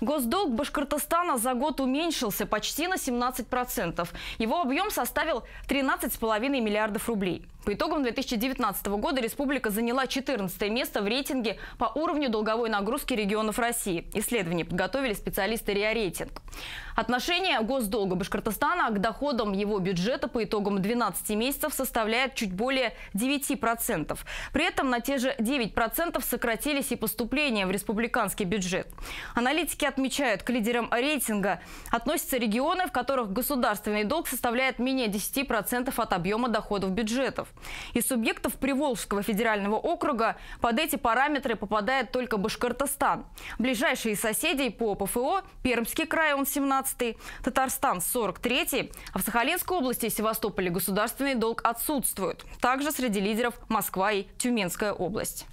Госдолг Башкортостана за год уменьшился почти на 17%. Его объем составил 13,5 миллиардов рублей. По итогам 2019 года республика заняла 14 место в рейтинге по уровню долговой нагрузки регионов России. Исследование подготовили специалисты РИА Рейтинг. Отношение госдолга Башкортостана к доходам его бюджета по итогам 12 месяцев составляет чуть более 9%. При этом на те же 9% сократились и поступления в республиканский бюджет. Аналитики отмечают, к лидерам рейтинга относятся регионы, в которых государственный долг составляет менее 10% от объема доходов бюджетов. Из субъектов Приволжского федерального округа под эти параметры попадает только Башкортостан. Ближайшие соседи по ПФО – Пермский край, он 17-й, Татарстан – 43-й, а в Сахалинской области и Севастополе государственный долг отсутствует. Также среди лидеров Москва и Тюменская область.